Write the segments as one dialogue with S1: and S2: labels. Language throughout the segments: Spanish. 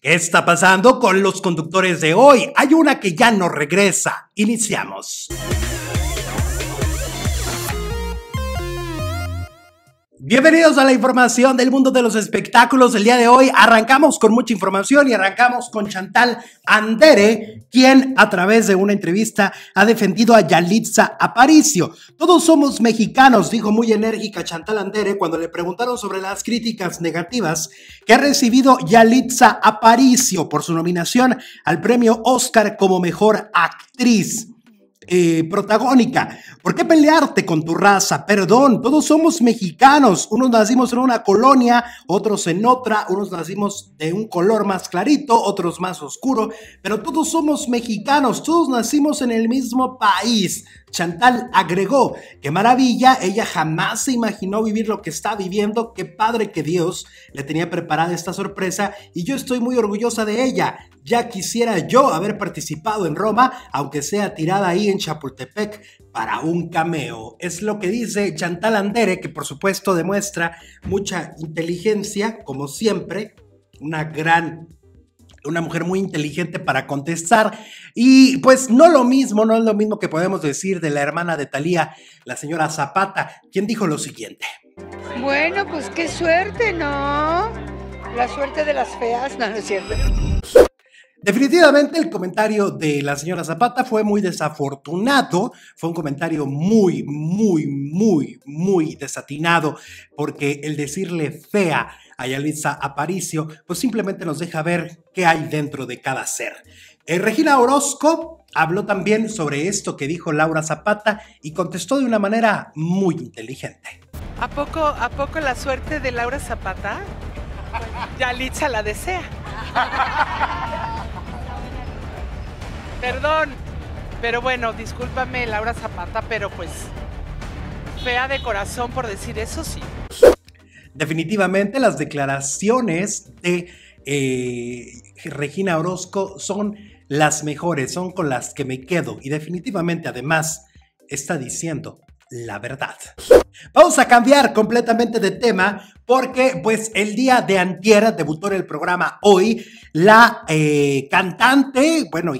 S1: ¿Qué está pasando con los conductores de hoy? Hay una que ya no regresa. Iniciamos. Bienvenidos a la información del mundo de los espectáculos. El día de hoy arrancamos con mucha información y arrancamos con Chantal Andere, quien a través de una entrevista ha defendido a Yalitza Aparicio. Todos somos mexicanos, dijo muy enérgica Chantal Andere cuando le preguntaron sobre las críticas negativas que ha recibido Yalitza Aparicio por su nominación al premio Oscar como mejor actriz. Eh, protagónica. ¿Por qué pelearte con tu raza? Perdón, todos somos mexicanos. Unos nacimos en una colonia, otros en otra, unos nacimos de un color más clarito, otros más oscuro, pero todos somos mexicanos, todos nacimos en el mismo país. Chantal agregó, qué maravilla, ella jamás se imaginó vivir lo que está viviendo, qué padre que Dios le tenía preparada esta sorpresa y yo estoy muy orgullosa de ella. Ya quisiera yo haber participado en Roma, aunque sea tirada ahí en Chapultepec para un cameo. Es lo que dice Chantal Andere, que por supuesto demuestra mucha inteligencia, como siempre, una gran una mujer muy inteligente para contestar. Y pues no lo mismo, no es lo mismo que podemos decir de la hermana de Talía, la señora Zapata, quien dijo lo siguiente.
S2: Bueno, pues qué suerte, ¿no? La suerte de las feas, no, no es cierto.
S1: Definitivamente el comentario de la señora Zapata fue muy desafortunado, fue un comentario muy, muy, muy, muy desatinado, porque el decirle fea a Yalitza Aparicio, pues simplemente nos deja ver qué hay dentro de cada ser. Eh, Regina Orozco habló también sobre esto que dijo Laura Zapata y contestó de una manera muy inteligente.
S3: ¿A poco, a poco la suerte de Laura Zapata? Yalitza la desea. Perdón, pero bueno, discúlpame Laura Zapata, pero pues fea de corazón por decir eso sí.
S1: Definitivamente las declaraciones de eh, Regina Orozco son las mejores, son con las que me quedo y definitivamente además está diciendo la verdad. Vamos a cambiar completamente de tema porque pues el día de antier debutó en el programa hoy la eh, cantante, bueno,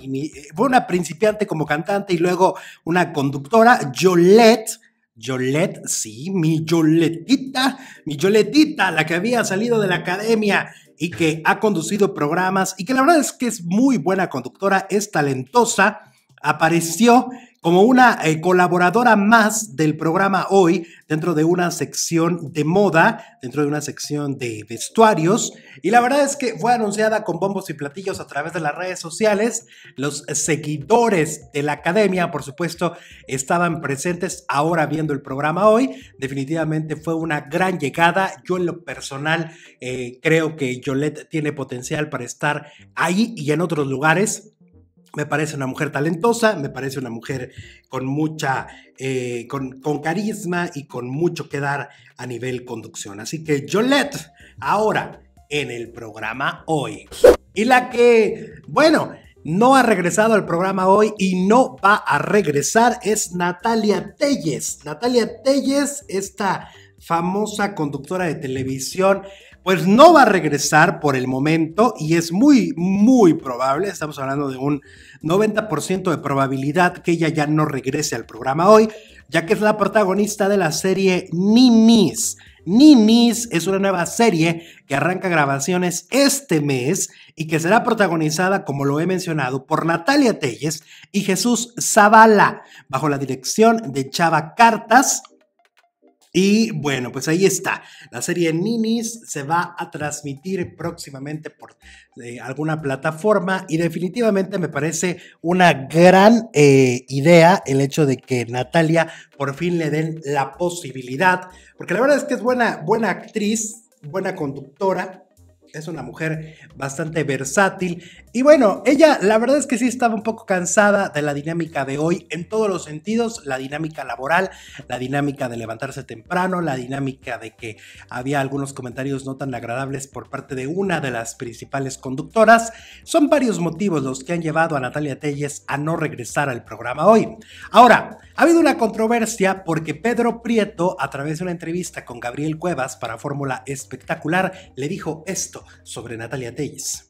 S1: fue una principiante como cantante y luego una conductora, Jolette. Jolette, sí, mi Joletita, mi Joletita, la que había salido de la academia y que ha conducido programas y que la verdad es que es muy buena conductora, es talentosa, apareció como una eh, colaboradora más del programa hoy dentro de una sección de moda, dentro de una sección de vestuarios. Y la verdad es que fue anunciada con bombos y platillos a través de las redes sociales. Los seguidores de la academia, por supuesto, estaban presentes ahora viendo el programa hoy. Definitivamente fue una gran llegada. Yo en lo personal eh, creo que Yolette tiene potencial para estar ahí y en otros lugares me parece una mujer talentosa, me parece una mujer con mucha, eh, con, carisma y con mucho que dar a nivel conducción. Así que Jolette, ahora en el programa hoy. Y la que, bueno, no ha regresado al programa hoy y no va a regresar es Natalia Telles. Natalia Telles, esta famosa conductora de televisión, pues no va a regresar por el momento y es muy, muy probable, estamos hablando de un 90% de probabilidad que ella ya no regrese al programa hoy, ya que es la protagonista de la serie Ninis. Ninis es una nueva serie que arranca grabaciones este mes y que será protagonizada, como lo he mencionado, por Natalia Telles y Jesús Zavala, bajo la dirección de Chava Cartas, y bueno, pues ahí está. La serie Ninis se va a transmitir próximamente por eh, alguna plataforma y definitivamente me parece una gran eh, idea el hecho de que Natalia por fin le den la posibilidad, porque la verdad es que es buena, buena actriz, buena conductora, es una mujer bastante versátil. Y bueno, ella la verdad es que sí estaba un poco cansada de la dinámica de hoy en todos los sentidos, la dinámica laboral, la dinámica de levantarse temprano, la dinámica de que había algunos comentarios no tan agradables por parte de una de las principales conductoras. Son varios motivos los que han llevado a Natalia Telles a no regresar al programa hoy. Ahora, ha habido una controversia porque Pedro Prieto, a través de una entrevista con Gabriel Cuevas para Fórmula Espectacular, le dijo esto sobre Natalia Telles.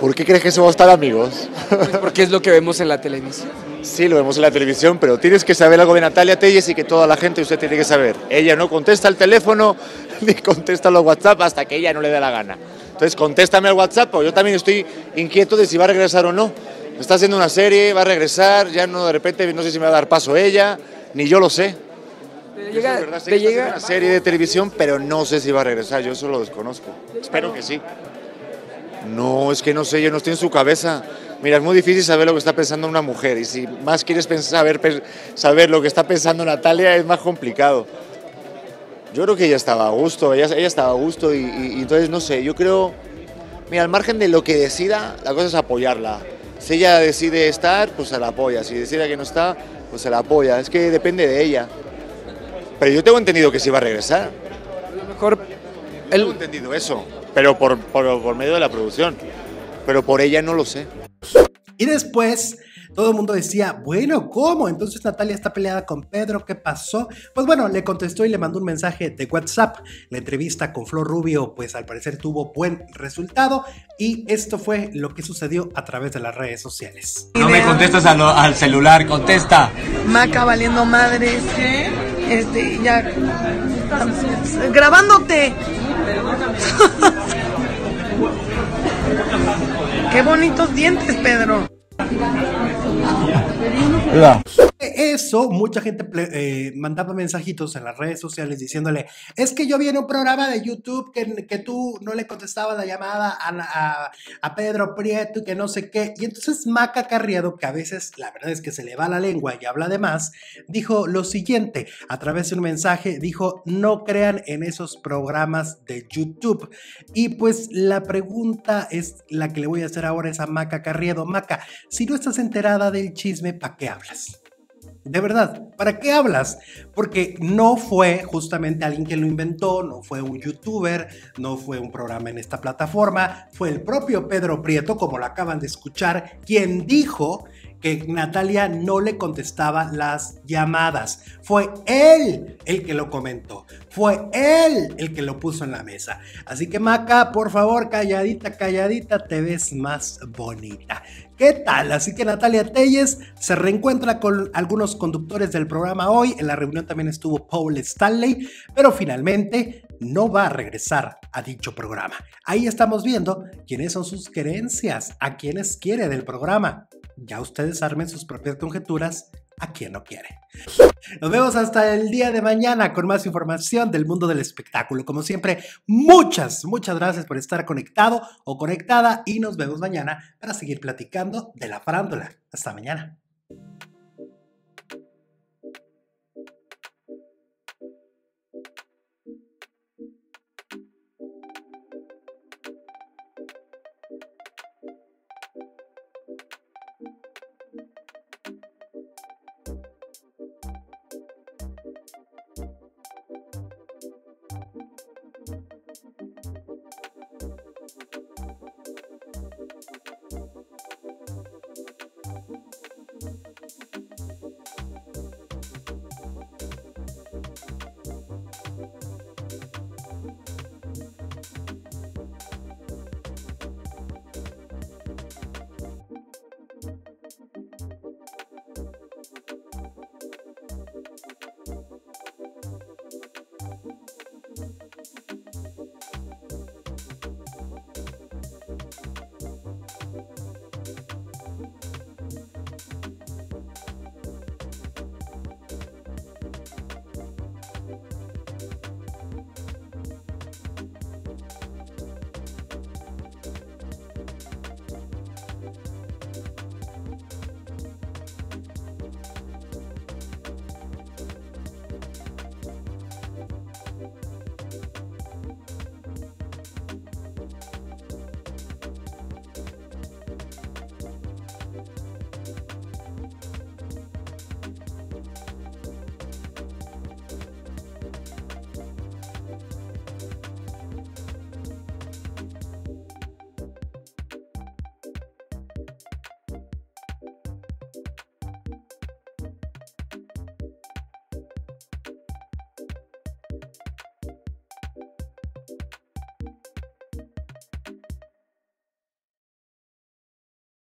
S4: ¿Por qué crees que somos tan amigos?
S5: Pues porque es lo que vemos en la televisión.
S4: Sí, lo vemos en la televisión, pero tienes que saber algo de Natalia Telles y que toda la gente usted tiene que saber. Ella no contesta el teléfono ni contesta los WhatsApp hasta que ella no le dé la gana. Entonces, contéstame al WhatsApp, o yo también estoy inquieto de si va a regresar o no. Está haciendo una serie, va a regresar, ya no de repente no sé si me va a dar paso ella, ni yo lo sé.
S5: Te llega,
S4: es verdad, sé
S5: te
S4: que
S5: llega,
S4: una serie de televisión, pero no sé si va a regresar, yo eso lo desconozco. Espero que sí. No, es que no sé, yo no estoy en su cabeza. Mira, es muy difícil saber lo que está pensando una mujer y si más quieres saber, saber lo que está pensando Natalia es más complicado. Yo creo que ella estaba a gusto, ella, ella estaba a gusto y, y- y entonces no sé, yo creo, mira, al margen de lo que decida, la cosa es apoyarla. Si ella decide estar, pues se la apoya, si decide que no está, pues se la apoya, es que depende de ella. Pero yo tengo entendido que sí va a regresar.
S5: a lo mejor
S4: Tengo
S5: él,
S4: entendido eso, pero por, por, por medio de la producción. Pero por ella no lo sé.
S1: Y después todo el mundo decía, bueno, ¿cómo? Entonces Natalia está peleada con Pedro, ¿qué pasó? Pues bueno, le contestó y le mandó un mensaje de WhatsApp. La entrevista con Flor Rubio, pues al parecer tuvo buen resultado y esto fue lo que sucedió a través de las redes sociales.
S6: No me contestas a lo- al celular, contesta.
S7: Maca valiendo madres. Este, ya. Grabándote. Qué bonitos dientes, Pedro.
S1: Eso, mucha gente eh, mandaba mensajitos en las redes sociales diciéndole, es que yo vi en un programa de YouTube que, que tú no le contestabas la llamada a, Pedro Prieto que no sé qué. Y entonces Maca Carriado, que a veces la verdad es que se le va la lengua y habla de más, dijo lo siguiente, a través de un mensaje, dijo, no crean en esos programas de YouTube. Y pues la pregunta es la que le voy a hacer ahora es a Maca Carriado. Maca, si no estás enterada del chisme, ¿para qué hablas? De verdad, ¿para qué hablas? Porque no fue justamente alguien que lo inventó, no fue un youtuber, no fue un programa en esta plataforma, fue el propio Pedro Prieto, como lo acaban de escuchar, quien dijo que Natalia no le contestaba las llamadas. Fue él el que lo comentó, fue él el que lo puso en la mesa. Así que Maca, por favor, calladita, calladita, te ves más bonita. ¿Qué tal? Así que Natalia Telles se reencuentra con algunos conductores del programa hoy. En la reunión también estuvo Paul Stanley, pero finalmente no va a regresar a dicho programa. Ahí estamos viendo quiénes son sus creencias, a quienes quiere del programa. Ya ustedes armen sus propias conjeturas a quien no quiere. Nos vemos hasta el día de mañana con más información del mundo del espectáculo. Como siempre, muchas, muchas gracias por estar conectado o conectada y nos vemos mañana para seguir platicando de la farándula. Hasta mañana.